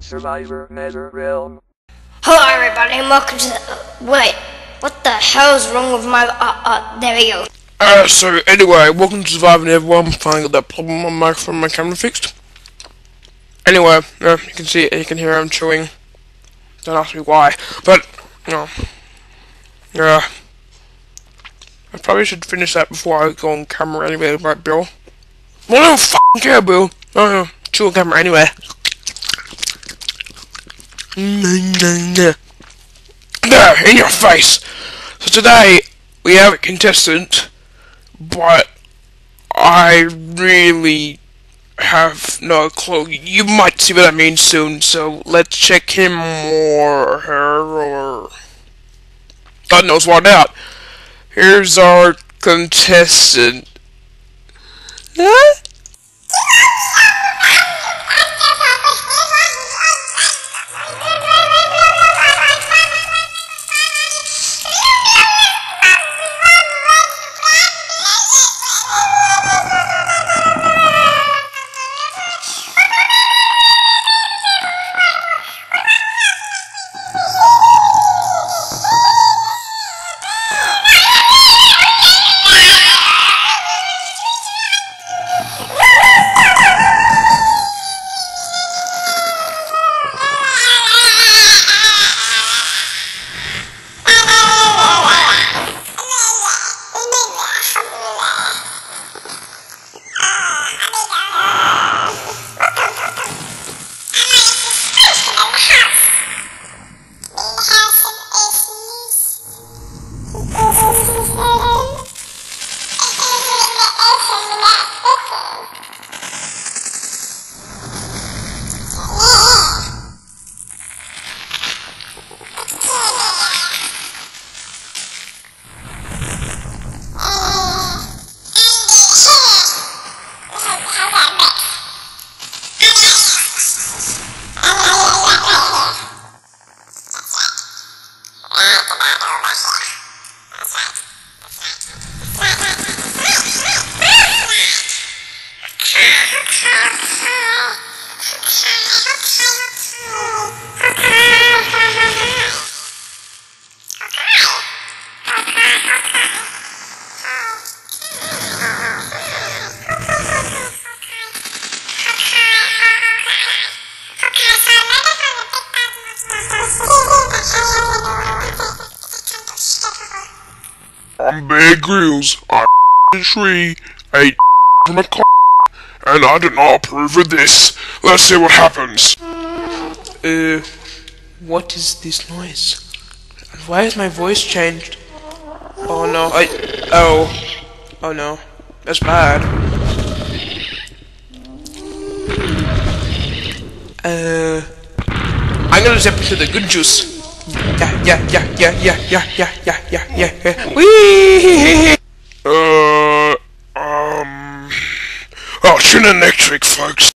Survivor Nether Realm. Hello, everybody, and welcome to the. Wait, what the hell is wrong with my. Uh, uh, there we go. Uh, so anyway, welcome to Surviving Everyone. Finally got that problem on my microphone, my camera fixed. Anyway, yeah, you can see, it, you can hear I'm chewing. Don't ask me why, but, you know yeah. I probably should finish that before I go on camera anyway, right, Bill? Well, I don't fucking care, Bill. Oh, no, chew on camera anyway. There, in your face. So today we have a contestant, but I really have no clue. You might see what I mean soon. So let's check him or her or God knows what out. Here's our contestant. Huh? Bear Grylls. I a tree, ate from a car, and I do not approve of this. Let's see what happens. Uh, what is this noise? And why has my voice changed? Oh no, I, oh, oh no, that's bad. Uh, I'm gonna zip into the good juice yeah, yeah, yeah, yeah, yeah, yeah, yeah, yeah, yeah, yeah, yeah. Wee! Uh, um, oh, Trin Electric, folks.